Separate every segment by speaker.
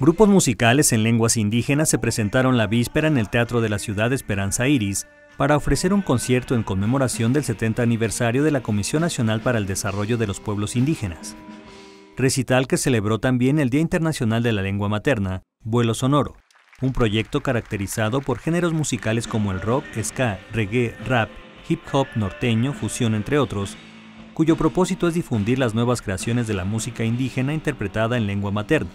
Speaker 1: Grupos musicales en lenguas indígenas se presentaron la víspera en el Teatro de la Ciudad Esperanza Iris para ofrecer un concierto en conmemoración del 70 aniversario de la Comisión Nacional para el Desarrollo de los Pueblos Indígenas. Recital que celebró también el Día Internacional de la Lengua Materna, Vuelo Sonoro, un proyecto caracterizado por géneros musicales como el rock, ska, reggae, rap hip hop norteño, fusión entre otros, cuyo propósito es difundir las nuevas creaciones de la música indígena interpretada en lengua materna.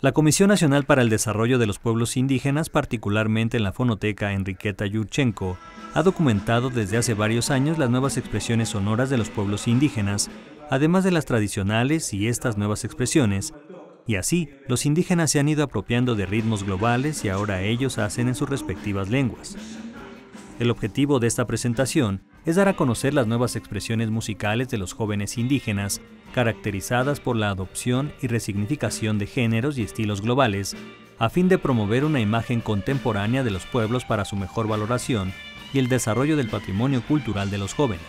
Speaker 1: La Comisión Nacional para el Desarrollo de los Pueblos Indígenas, particularmente en la fonoteca Enriqueta Yurchenko, ha documentado desde hace varios años las nuevas expresiones sonoras de los pueblos indígenas, además de las tradicionales y estas nuevas expresiones, y así los indígenas se han ido apropiando de ritmos globales y ahora ellos hacen en sus respectivas lenguas. El objetivo de esta presentación es dar a conocer las nuevas expresiones musicales de los jóvenes indígenas, caracterizadas por la adopción y resignificación de géneros y estilos globales, a fin de promover una imagen contemporánea de los pueblos para su mejor valoración y el desarrollo del patrimonio cultural de los jóvenes.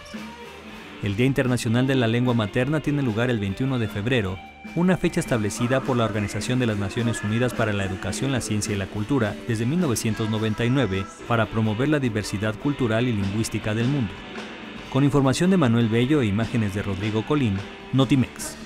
Speaker 1: El Día Internacional de la Lengua Materna tiene lugar el 21 de febrero, una fecha establecida por la Organización de las Naciones Unidas para la Educación, la Ciencia y la Cultura desde 1999 para promover la diversidad cultural y lingüística del mundo. Con información de Manuel Bello e imágenes de Rodrigo Colín, Notimex.